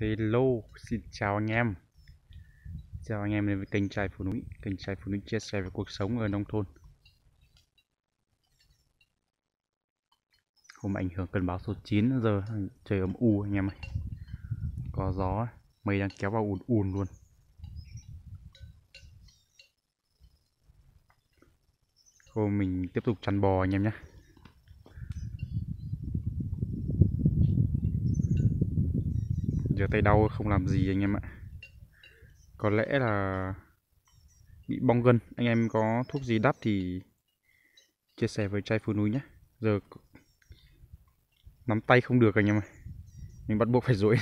Hello, xin chào anh em. Chào anh em đến với kênh Trai Phụ Núi Kênh Trai Phụ Núi chia sẻ về cuộc sống ở nông thôn. Hôm ảnh hưởng cơn bão số 9 giờ. Trời ấm u anh em ơi. Có gió, mây đang kéo vào ùn ùn luôn. Hôm mình tiếp tục chăn bò anh em nhé. Giờ tay đau không làm gì anh em ạ. Có lẽ là bị bong gân. Anh em có thuốc gì đắp thì chia sẻ với trai phụ núi nhé. Giờ nắm tay không được anh em ạ. Mình bắt buộc phải rỗi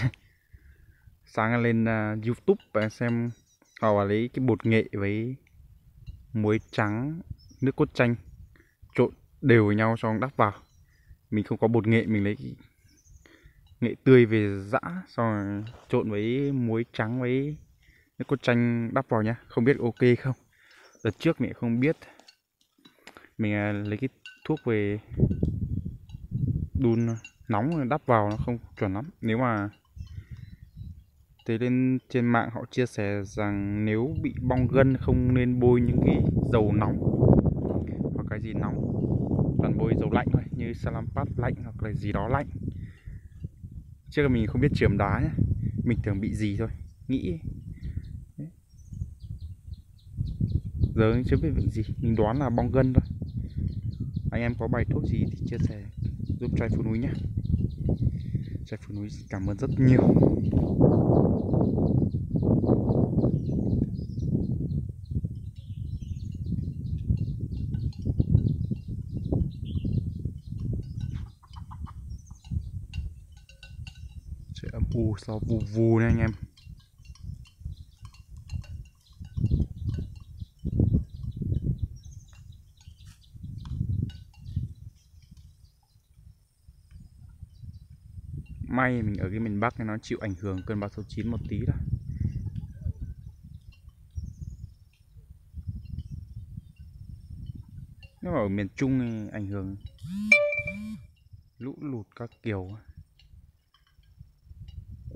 sáng lên uh, youtube và xem họ lấy cái bột nghệ với muối trắng nước cốt chanh trộn đều với nhau xong đắp vào. Mình không có bột nghệ mình lấy nghệ tươi về dã, xong rồi trộn với muối trắng với nước cốt chanh đắp vào nhá. Không biết ok không? Đợt trước mẹ không biết. Mình à, lấy cái thuốc về đun nóng đắp vào, nó không chuẩn lắm. Nếu mà thế lên trên mạng họ chia sẻ rằng nếu bị bong gân không nên bôi những cái dầu nóng hoặc cái gì nóng. Toàn bôi dầu lạnh thôi, như salampat lạnh hoặc là gì đó lạnh trước là mình không biết trường đá nhé mình tưởng bị gì thôi. Nghĩ. Giờ chưa biết bệnh gì. Mình đoán là bong gân thôi. Anh em có bài thuốc gì thì chia sẻ giúp trai phụ núi nhé trai phụ núi cảm ơn rất nhiều. Sẽ âm u gió vù vù nha anh em? May mình ở cái miền Bắc nó chịu ảnh hưởng cơn bão số 9 một tí thôi. Nếu mà ở miền Trung thì ảnh hưởng lũ lụt các kiểu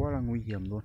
quá là nguy hiểm luôn.